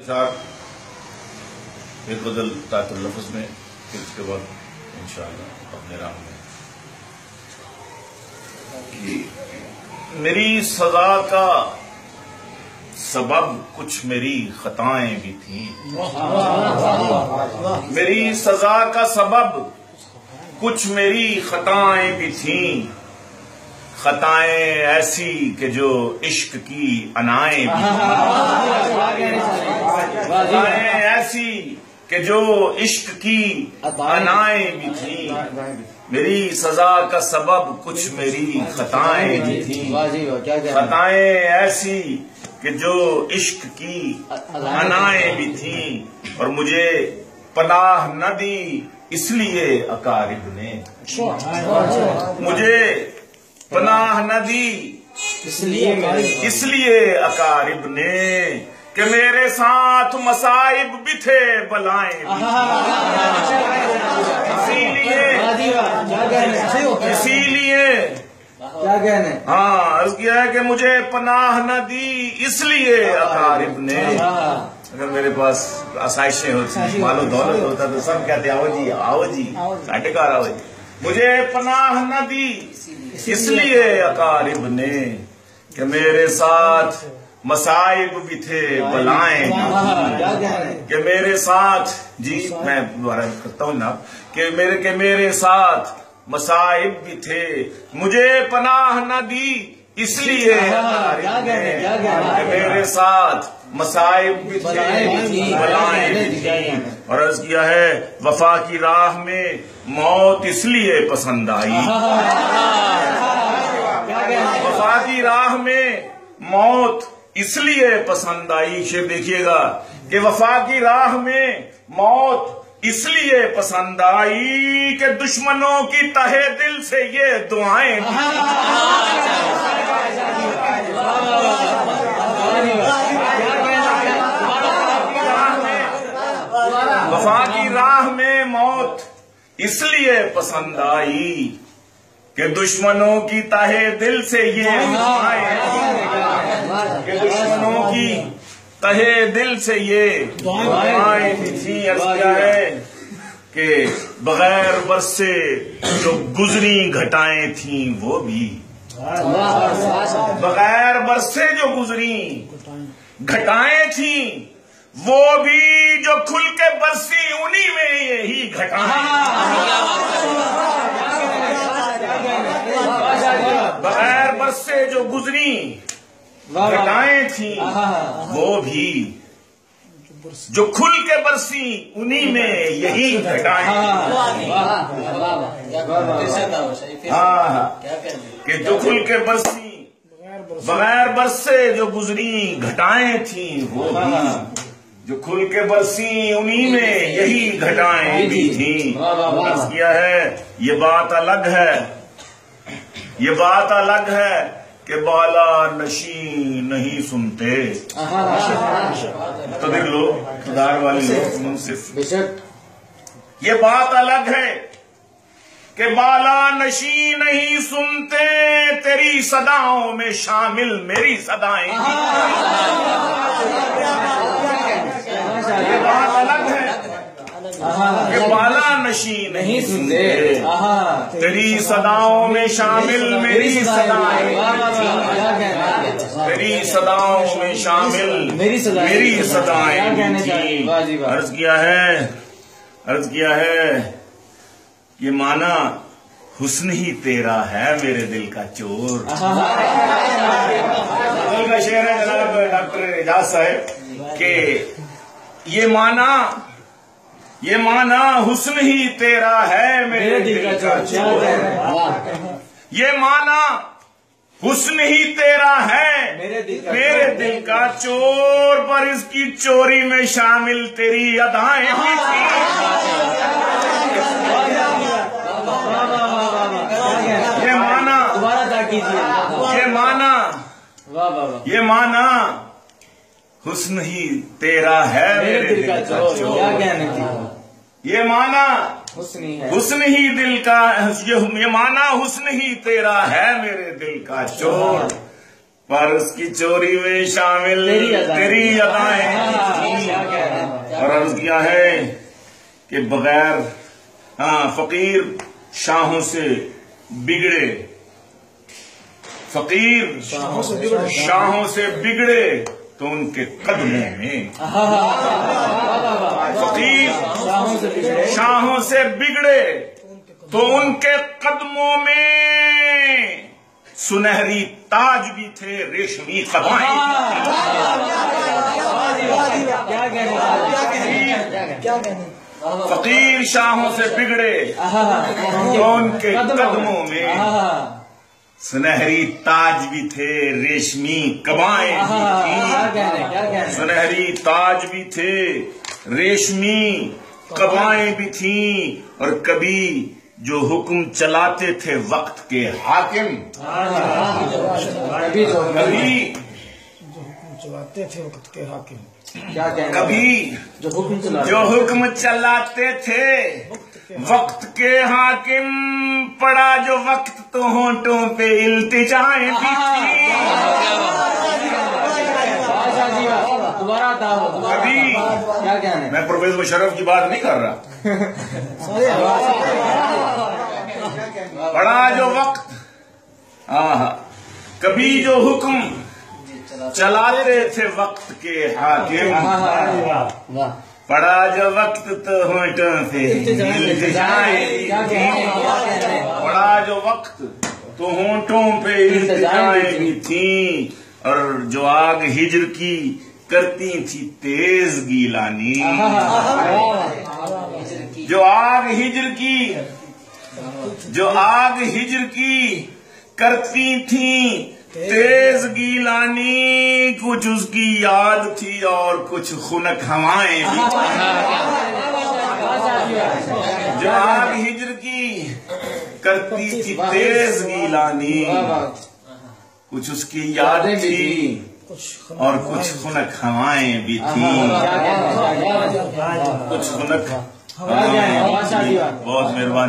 साथ एक बदल लफ्ज में, फिर उसके बाद इंशाल्लाह अपने राम में। मेरी सजा का सबब कुछ मेरी खताएँ भी थी। मेरी सजा का सबब कुछ मेरी खताएँ भी थी। खताएँ ऐसी कि जो इश्क की अनाएँ भी खताएँ ऐसी कि जो इश्क की अनाएँ भी थी मेरी सजा का सबब कुछ मेरी खताएँ भी थी खताएँ ऐसी कि जो इश्क की अनाएँ भी थी और मुझे पनाह न दी इसलिए अकारिब ने मुझे पनाह न दी। इसलिए इसलिए अकारिब ने कि मेरे साथ मसाइब भी थे बलाएँ। इसीलिए इसीलिए क्या कहने हाँ? अर्ज़ किया है कि मुझे पनाह न दी इसलिए अकारिब ने अगर मेरे पास आसाइशें होती मालो दौलत होता। तो सब कहते आओ जी आओ जी। साढ़े घर आओ जी। मुझे पनाह न दी। इसलिए अकारिब ने कि मेरे साथ मसाइब भी थे, बलाएँ कि मेरे साथ, जी, मैं दोबारा करता हूँ ना कि मेरे, के मेरे साथ मसाइब भी थे। मुझे पनाह न दी। इसलिए क्या कहने? कि मेरे साथ मसाइब? और अर्ज़ किया है वफा की राह में मौत इसलिए पसंद आई वफा की राह में मौत इसलिए पसंद आई शेर देखिएगा कि वफा की राह में मौत इसलिए पसंद आई कि दुश्मनों की तहे दिल से ये दुआएँ वफा की राह में मौत इसलिए पसंद आई कि दुश्मनों की तहे दिल से ये दुआएँ कि दुश्मनों की तहे दिल से ये दुआएँ थी। कि बगैर बरसे जो गुजरी घटाएँ थी वो भी। बगैर बरसे जो गुजरी घटाएँ थी, वो भी जो खुल के बरसी उन्हीं में यही घटाएँ। बगैर बरसे जो गुजरी घटाएँ थी, वो भी जो खुल के बरसी उन्हीं में यही घटाएँ हाँ कि जो खुल के बरसी बगैर बरसे जो गुजरी घटाएँ थी वो भी जो खुल के बरसी उन्हीं में यही घटाएँ भी थी किया है ये बात अलग है ये बात अलग है कि बाला नशी नहीं सुनते तो देख लो वाले लोग मुंसिफ ये बात अलग है कि बाला नशी नहीं सुनते तेरी सदाओं में शामिल मेरी सदाएँ ये बात अलग कि बाला नशी नहीं सुनते। तेरी सदाओं में शामिल मेरी सदाएँ। तेरी सदाओं में शामिल मेरी सदाएँ। अर्ज़ किया है। अर्ज़ किया है ये माना हुस्न ही तेरा है मेरे दिल का चोर। का शेर है जनाब डॉक्टर एजाज साहब के ये माना ये माना हुस्न ही तेरा है मेरे दिल का क्या चोर। ये माना हुस्न ही तेरा है मेरे दिल का मेरे दिल का चोर पर इसकी चोरी में शामिल तेरी अदाएँ भी थी। ये माना ये माना ये माना हुस्न ही तेरा है मेरे दिल का चोर। क्या कहने थी ये माना हुस्नी है हुस्न ही दिल का ये, ये माना हुस्न ही तेरा है मेरे दिल का चोर। पर उसकी चोरी में शामिल तेरी अदाएँ। तेरी और अर्ज़ किया है कि बगैर हाँ फकीर शाहों से बिगड़े फकीर शाहों से बिगड़े। तो उनके कदमों में से शाहों से बिगड़े तो उनके कदमों में सुनहरी ताज भी थे रेशमी कहने फकीर शाहों से बिगड़े तो उनके कदमों में सुनहरी ताज भी थे रेशमी कबाएँ भी थी सुनहरी ताज भी थे रेशमी कबाएँ भी थी और कभी जो हुक्म चलाते थे वक्त के हाकिम। कभी तो कभी चलाते थे वक्त के हाकिम। क्या कभी जो हुक्म जो हुक्म चलाते थे वक्त के हाकिम पड़ा जो वक्त तो होंठों पे इल्तिजाएँ भी थी। जी दोबारा दोबारा कभी क्या कहने मैं प्रोफेसर मुशरफ की बात नहीं कर रहा। बड़ा जो वक्त। हाँ कभी जो हुक्म चलाते थे वक्त के हाकिम पड़ा जो वक्त तो होठों पे इल्तिजाएँ भी क्या थी कहने क्या कहने बड़ा जो वक्त तो होंठों पे इल्तिजाएँ भी थी और जो आग हिजर की करती थी तेज गीलानी। जो आग हिजर की जो आग हिजर की करती थी तेज गीलानी कुछ उसकी याद थी और कुछ खुनक हवाएँ भी। जो आग हिजर की करती थी तेज गीलानी कुछ उसकी याद थी। और कुछ खुनक हवाएँ भी थी कुछ खुनक। बहुत मेहरबानी